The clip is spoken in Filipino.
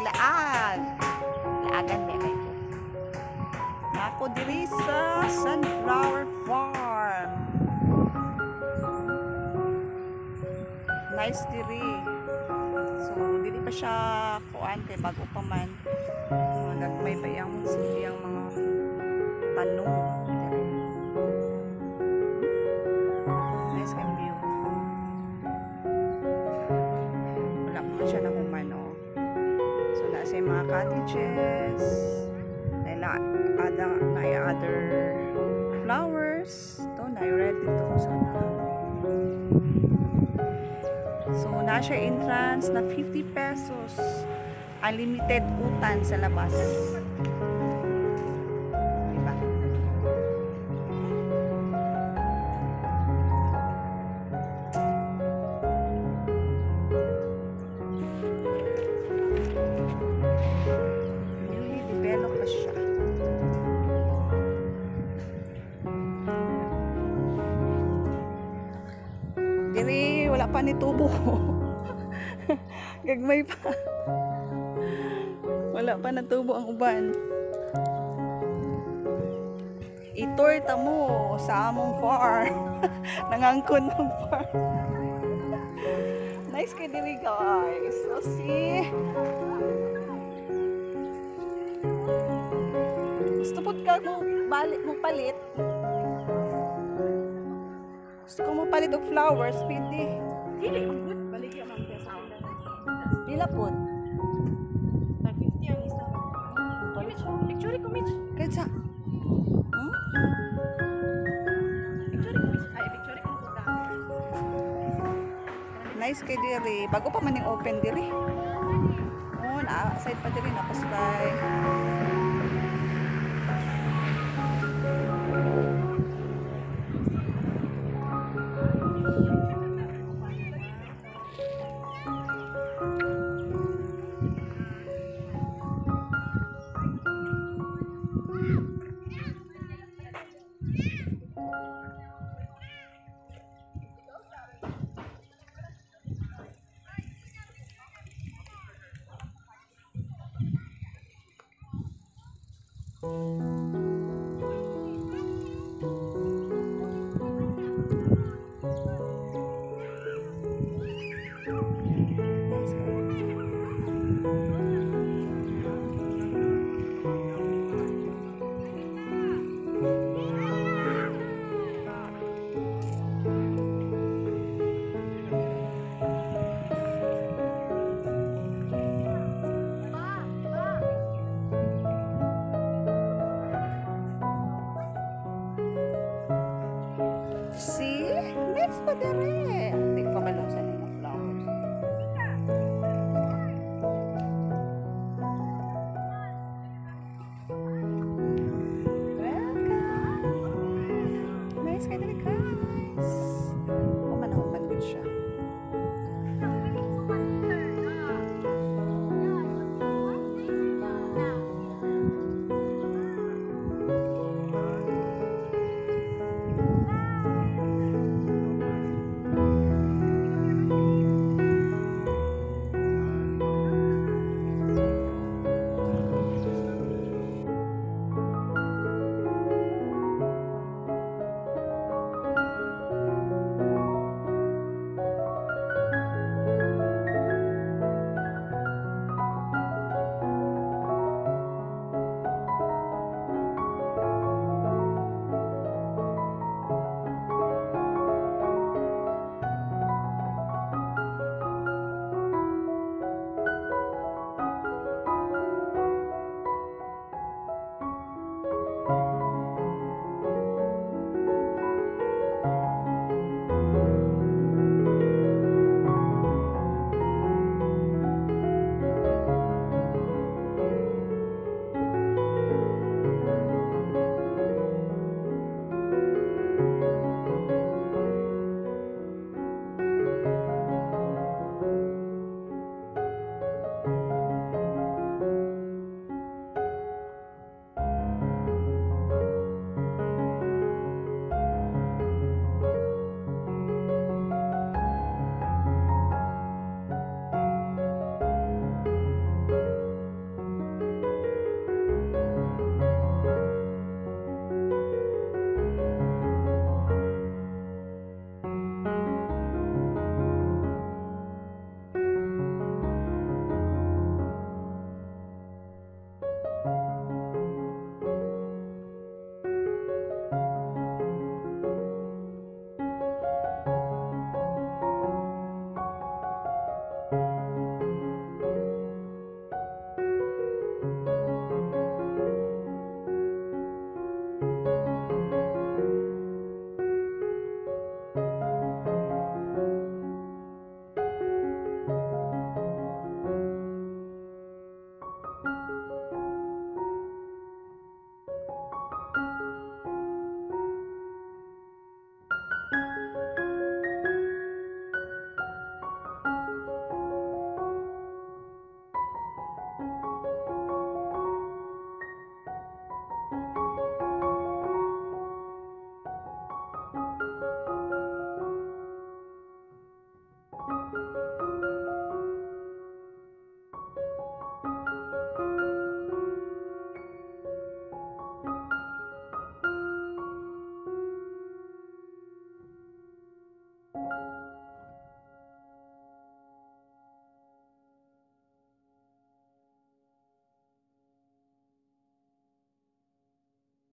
maglaag. Laagan di kay ko. Nako diri sa Sunflower Farm. Nice diri. So, dili pa siya kuan kay bago pa man. Nagmay pa yung siliyang mga tanong. Cottages. Na other, na other flowers. Ito, na ready to. So, na So, na siya entrance na 50 pesos. Unlimited utan sa labas. Pa ni tubo. Gagmay pa. Wala pa na tubo ang uban. Itour ta mo sa among farm. Nangangkon ng farm. nice kay diri guys. So see. Gusto po ka mo balik mo palit. Gusto ko mo palit og flowers, pwede. Dili, good. Baligyan man kaya sa akin. Pila po. Tag 50 ang isa. Palit siya. Picture ko, Mitch. Kahit sa... Hmm? Picture ko, Mitch. Ay, picture ka. Nice kay diri. Bago pa man yung open diri. Oh, na side pa diri na paslay. dere. Hindi ko malusan yung flowers. Welcome! Nice kayo dere guys. Pumanahoban ko siya.